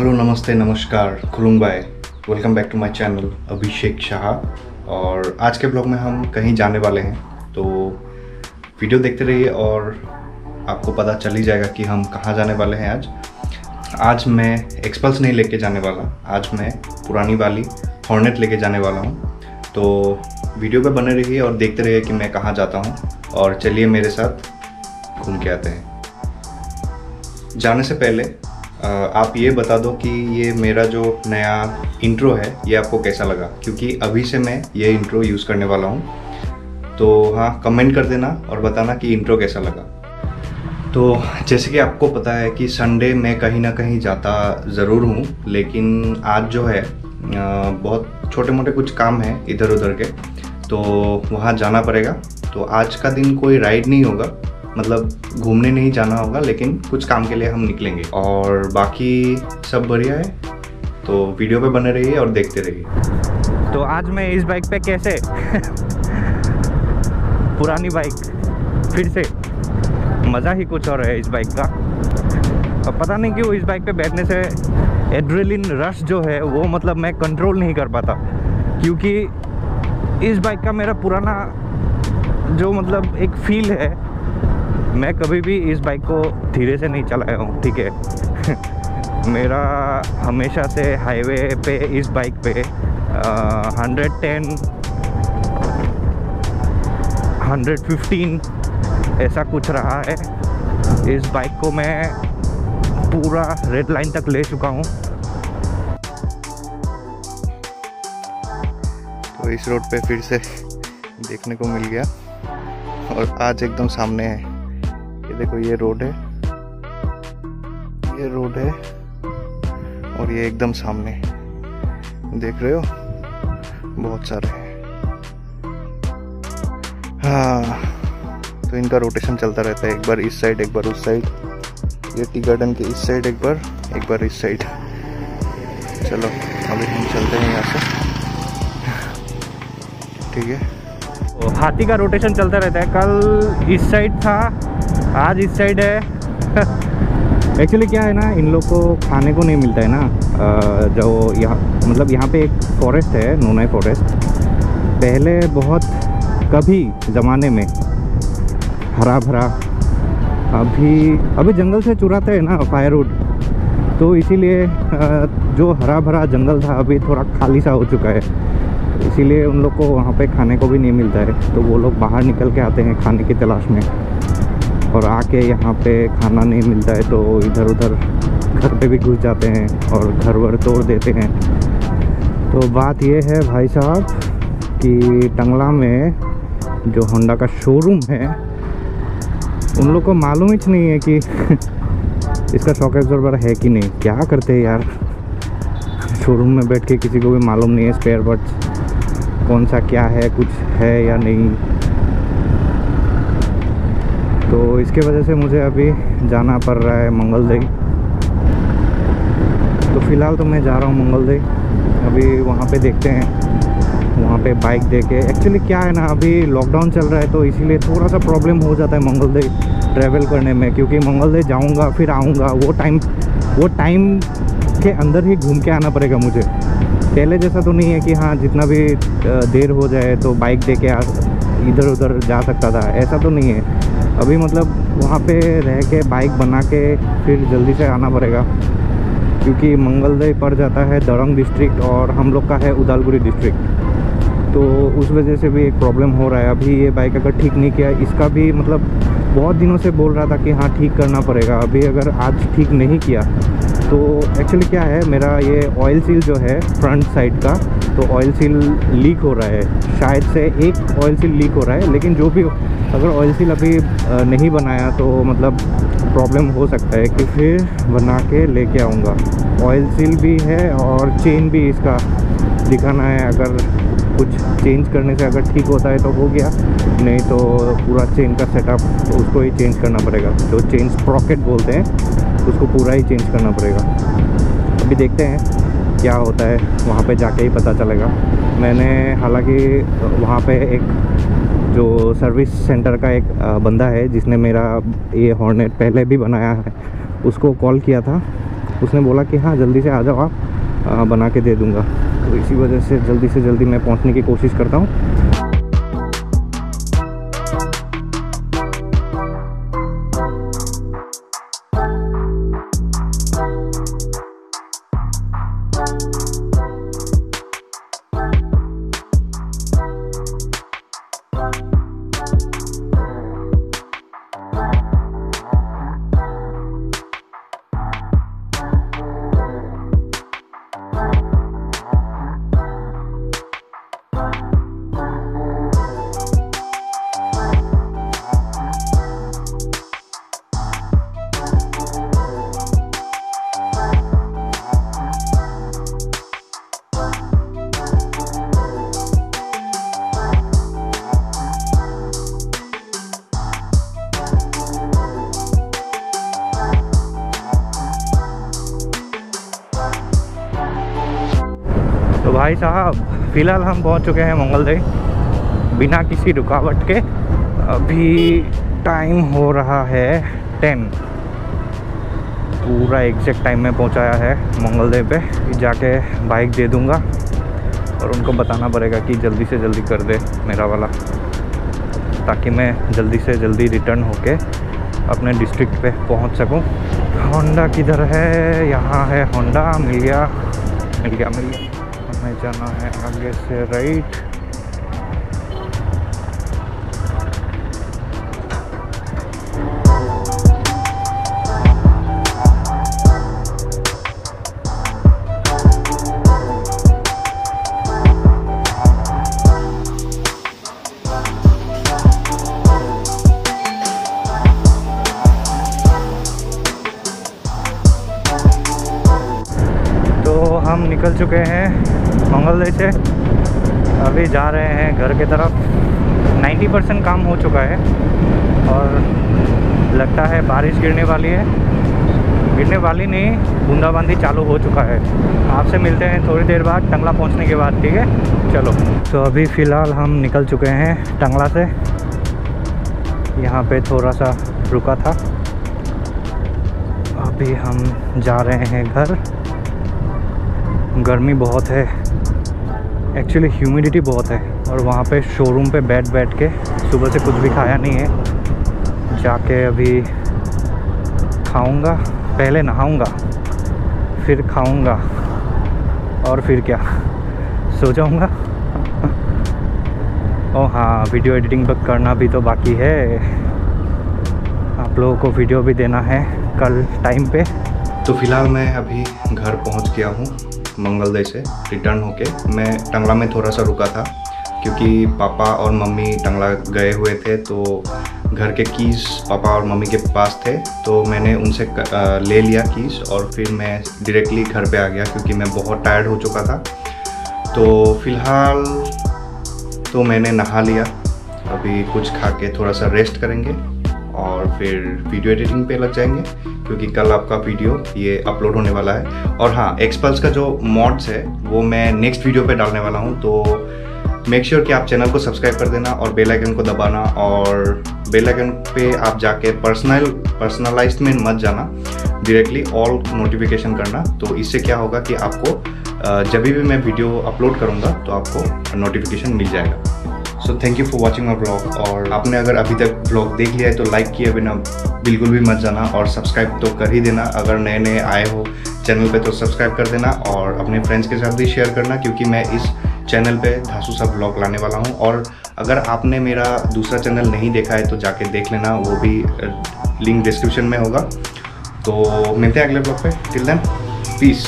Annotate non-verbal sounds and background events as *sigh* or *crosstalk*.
Hello नमस्ते, नमस्कार खुलुंग bye. Welcome back to my channel Abhishek Shah और आज के ब्लॉग में हम कहीं जाने वाले हैं तो वीडियो देखते रहिए और आपको पता चल ही जाएगा कि हम कहाँ जाने वाले हैं आज। आज मैं एक्सपल्स नहीं लेके जाने वाला, आज मैं पुरानी वाली हॉर्नेट लेके जाने वाला हूँ। तो वीडियो पे बने रहिए और देखते रहिए कि मैं कहाँ जाता हूँ। और चलिए मेरे साथ घूम के आते हैं। जाने से पहले आप ये बता दो कि ये मेरा जो नया इंट्रो है, ये आपको कैसा लगा? क्योंकि अभी से मैं ये इंट्रो यूज़ करने वाला हूँ। तो हाँ कमेंट कर देना और बताना कि इंट्रो कैसा लगा। तो जैसे कि आपको पता है कि संडे मैं कहीं ना कहीं जाता ज़रूर हूँ, लेकिन आज जो है बहुत छोटे मोटे कुछ काम हैं इधर उधर के तो वहाँ जाना पड़ेगा। तो आज का दिन कोई राइड नहीं होगा। मतलब घूमने नहीं जाना होगा, लेकिन कुछ काम के लिए हम निकलेंगे। और बाकी सब बढ़िया है तो वीडियो पे बने रहिए और देखते रहिए। तो आज मैं इस बाइक पे कैसे? *laughs* पुरानी बाइक फिर से। मज़ा ही कुछ और है इस बाइक का। और पता नहीं क्यों इस बाइक पे बैठने से एड्रेलिन रश जो है, वो मतलब मैं कंट्रोल नहीं कर पाता। क्योंकि इस बाइक का मेरा पुराना जो मतलब एक फील है मैं कभी भी इस बाइक को धीरे से नहीं चलाया हूँ, ठीक है? *laughs* मेरा हमेशा से हाईवे पे इस बाइक पे हंड्रेड टेन हंड्रेड फिफ्टीन ऐसा कुछ रहा है। इस बाइक को मैं पूरा रेड लाइन तक ले चुका हूँ। तो इस रोड पे फिर से देखने को मिल गया और आज एकदम सामने है। ये देखो ये रोड है। ये रोड है और ये एकदम सामने। देख रहे हो? बहुत सारे हैं। तो इनका रोटेशन चलता रहता है। एक बार इस साइड एक बार उस साइड ये टी गार्डन के इस साइड एक बार एक बार इस साइड चलो, अभी हम चलते हैं यहाँ से। ठीक है। तो हाथी का रोटेशन चलता रहता है। कल इस साइड था आज इस साइड है। एक्चुअली क्या है ना, इन लोग को खाने को नहीं मिलता है ना। जो यहाँ मतलब यहाँ पे एक फॉरेस्ट है नोनाई फॉरेस्ट पहले बहुत, कभी ज़माने में हरा भरा अभी अभी जंगल से चुराते हैं ना फायरवुड तो इसीलिए जो हरा भरा जंगल था, अभी थोड़ा खाली सा हो चुका है। इसीलिए उन लोग को वहाँ पे खाने को भी नहीं मिलता है। तो वो लोग बाहर निकल के आते हैं खाने की तलाश में। और आके यहाँ पे खाना नहीं मिलता है तो इधर उधर घर पे भी घुस जाते हैं और घर वर तोड़ देते हैं। तो बात ये है भाई साहब कि टंगला में जो होंडा का शोरूम है, उन लोग को मालूम ही नहीं है कि *laughs* इसका शॉक एब्जॉर्बर है कि नहीं। क्या करते हैं यार? शोरूम में बैठ के किसी को भी मालूम नहीं है स्पेयर पार्ट्स कौन सा क्या है, कुछ है या नहीं। तो इसके वजह से मुझे अभी जाना पड़ रहा है मंगलदई। तो फ़िलहाल तो मैं जा रहा हूँ मंगलदई। अभी वहाँ पे देखते हैं। वहाँ पे बाइक दे के एक्चुअली क्या है ना, अभी लॉकडाउन चल रहा है तो इसीलिए थोड़ा सा प्रॉब्लम हो जाता है मंगलदई ट्रैवल करने में, क्योंकि मंगलदई जाऊँगा, फिर आऊँगा, वो टाइम वो टाइम के अंदर ही घूम के आना पड़ेगा मुझे। पहले जैसा तो नहीं है कि हाँ जितना भी देर हो जाए तो बाइक दे के इधर उधर जा सकता था, ऐसा तो नहीं है। अभी मतलब वहाँ पे रह के बाइक बना के फिर जल्दी से आना पड़ेगा, क्योंकि मंगलदेह पड़ जाता है दरंग डिस्ट्रिक्ट और हम लोग का है उदालगुरी डिस्ट्रिक्ट तो उस वजह से भी एक प्रॉब्लम हो रहा है। अभी ये बाइक अगर ठीक नहीं किया, इसका भी मतलब बहुत दिनों से बोल रहा था कि हाँ ठीक करना पड़ेगा। अभी अगर आज ठीक नहीं किया तो एक्चुअली क्या है, मेरा ये ऑयल सील जो है फ्रंट साइड का तो ऑयल सील लीक हो रहा है। शायद से एक ऑयल सील लीक हो रहा है, लेकिन जो भी अगर ऑयल सील अभी नहीं बनाया तो मतलब प्रॉब्लम हो सकता है कि फिर बना के लेके आऊँगा। ऑयल सील भी है और चेन भी इसका दिखाना है। अगर कुछ चेंज करने से अगर ठीक होता है तो हो गया, नहीं तो पूरा चेन का सेटअप उसको ही चेंज करना पड़ेगा। जो चेन स्प्रॉकेट बोलते हैं उसको पूरा ही चेंज करना पड़ेगा। अभी देखते हैं क्या होता है, वहाँ पे जाके ही पता चलेगा। मैंने हालाँकि वहाँ पे एक जो सर्विस सेंटर का एक बंदा है, जिसने मेरा ये हॉर्नेट पहले भी बनाया है, उसको कॉल किया था। उसने बोला कि हाँ जल्दी से आ जाओ आप बना के दे दूँगा। तो इसी वजह से जल्दी से जल्दी मैं पहुँचने की कोशिश करता हूँ। भाई साहब, फ़िलहाल हम पहुँच चुके हैं मंगलदई बिना किसी रुकावट के। अभी टाइम हो रहा है टेन पूरा एग्जैक्ट टाइम में पहुँचाया है मंगलदई पे। जाके बाइक दे दूँगा और उनको बताना पड़ेगा कि जल्दी से जल्दी कर दे मेरा वाला। ताकि मैं जल्दी से जल्दी रिटर्न होके अपने डिस्ट्रिक्ट पे पहुँच सकूँ। होंडा किधर है? यहाँ है होंडा मिल गया। मिल गया मिल गया। हमें जाना है आगे से राइट निकल चुके हैं मंगलदई से। अभी जा रहे हैं घर के तरफ़। 90 परसेंट काम हो चुका है और लगता है बारिश गिरने वाली है। गिरने वाली नहीं, बूंदाबांदी चालू हो चुका है। आपसे मिलते हैं थोड़ी देर बाद, टंगला पहुँचने के बाद, ठीक है? चलो। तो अभी फ़िलहाल हम निकल चुके हैं टंगला से। यहाँ पे थोड़ा सा रुका था। अभी हम जा रहे हैं घर। गर्मी बहुत है। एक्चुअली ह्यूमिडिटी बहुत है और वहाँ पे शोरूम पे बैठ बैठ के सुबह से कुछ भी खाया नहीं है। जाके अभी खाऊँगा, पहले नहाऊँगा, फिर खाऊँगा और फिर क्या? सो जाऊँगा। ओ हाँ वीडियो एडिटिंग पर करना भी तो बाकी है। आप लोगों को वीडियो भी देना है कल टाइम पे। तो फ़िलहाल मैं अभी घर पहुँच गया हूँ। मंगलदय से रिटर्न होके मैं टंगला में थोड़ा सा रुका था, क्योंकि पापा और मम्मी टंगला गए हुए थे तो घर के कीज़ पापा और मम्मी के पास थे तो मैंने उनसे ले लिया कीज़ और फिर मैं डायरेक्टली घर पे आ गया, क्योंकि मैं बहुत टायर्ड हो चुका था। तो फ़िलहाल तो मैंने नहा लिया, अभी कुछ खा के थोड़ा सा रेस्ट करेंगे। और फिर वीडियो एडिटिंग पे लग जाएँगे, क्योंकि कल आपका वीडियो ये अपलोड होने वाला है। और हाँ एक्सपल्स का जो मॉड्स है, वो मैं नेक्स्ट वीडियो पे डालने वाला हूँ तो मेक श्योर sure कि आप चैनल को सब्सक्राइब कर देना और बेल आइकन को दबाना और बेल आइकन पे आप जाके पर्सनल पर्सनलाइज में मत जाना डायरेक्टली ऑल नोटिफिकेशन करना। तो इससे क्या होगा कि आपको जब भी मैं वीडियो अपलोड करूँगा तो आपको नोटिफिकेशन मिल जाएगा। So thank you for watching my blog और आपने अगर अभी तक ब्लॉग देख लिया है तो लाइक किए बिना बिल्कुल भी मत जाना और सब्सक्राइब तो कर ही देना। अगर नए नए आए हो चैनल पे तो सब्सक्राइब कर देना और अपने फ्रेंड्स के साथ भी शेयर करना, क्योंकि मैं इस चैनल पे धासू सा ब्लॉग लाने वाला हूँ। और अगर आपने मेरा दूसरा चैनल नहीं देखा है तो जाके देख लेना। वो भी लिंक डिस्क्रिप्शन में होगा। तो मिलते हैं अगले ब्लॉग पे। Till then peace